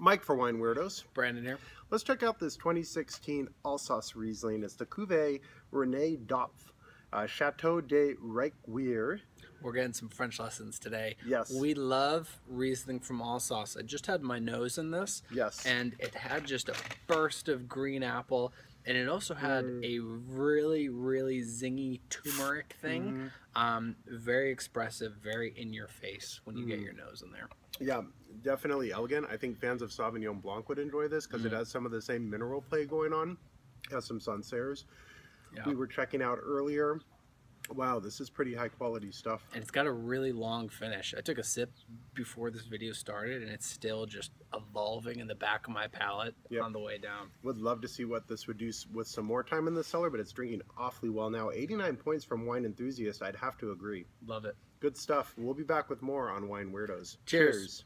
Mike for Wine Weirdos. Brandon here. Let's check out this 2016 Alsace Riesling. It's the Cuvée René Dopff, uh, Chateau de Riquewihr. We're getting some French lessons today. Yes. We love Riesling from Alsace. I just had my nose in this. Yes. And it had just a burst of green apple. And it also had Mm. a really, really zingy turmeric thing. Mm-hmm. Um, very expressive, very in your face when you Mm. get your nose in there. Yeah, definitely elegant. I think fans of Sauvignon Blanc would enjoy this because it Mm. has some of the same mineral play going on. It has some Sancerres. Yeah. We were checking out earlier. Wow, this is pretty high quality stuff. and it's got a really long finish. I took a sip before this video started, and it's still just evolving in the back of my palate Yep. on the way down. Would love to see what this would do with some more time in the cellar, but it's drinking awfully well now. 89 points from Wine Enthusiast. I'd have to agree. Love it. Good stuff. We'll be back with more on Wine Weirdos. Cheers. Cheers.